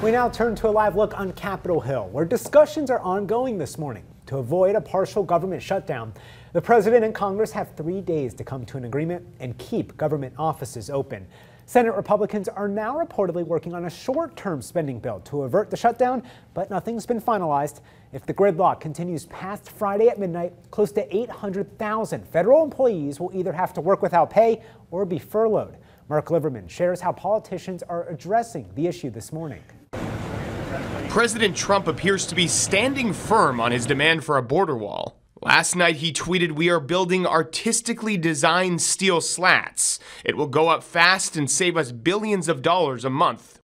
We now turn to a live look on Capitol Hill, where discussions are ongoing this morning to avoid a partial government shutdown. The president and Congress have three days to come to an agreement and keep government offices open. Senate Republicans are now reportedly working on a short term spending bill to avert the shutdown, but nothing's been finalized. If the gridlock continues past Friday at midnight, close to 800,000 federal employees will either have to work without pay or be furloughed. Mark Liverman shares how politicians are addressing the issue this morning. President Trump appears to be standing firm on his demand for a border wall. Last night he tweeted, We are building artistically designed steel slats. It will go up fast and save us billions of dollars a month.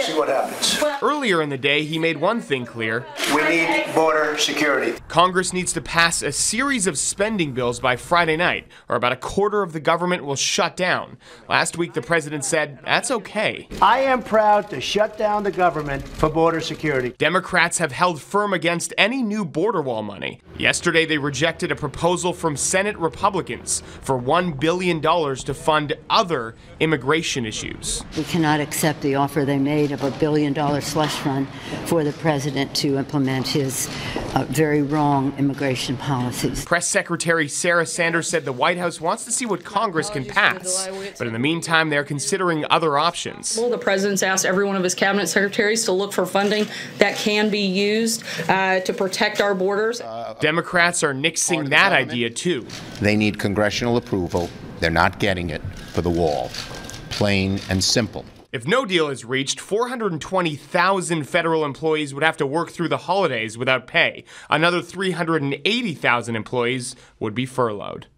See what happens. Earlier in the day, he made one thing clear We need border security. Congress needs to pass a series of spending bills by Friday night, or about a quarter of the government will shut down. Last week, the president said that's okay. I am proud to shut down the government for border security. Democrats have held firm against any new border wall money. Yesterday, they rejected a proposal from Senate Republicans for $1 billion to fund other immigration issues. We cannot accept the offer they made of a billion dollar slush fund for the president to implement his uh, very wrong immigration policies. Press Secretary Sarah Sanders said the White House wants to see what Congress can pass. But in the meantime, they're considering other options. Well, the president's asked every one of his cabinet secretaries to look for funding that can be used uh, to protect our borders. Democrats are nixing that idea too. They need congressional approval. They're not getting it for the wall. Plain and simple. If no deal is reached, 420,000 federal employees would have to work through the holidays without pay. Another 380,000 employees would be furloughed.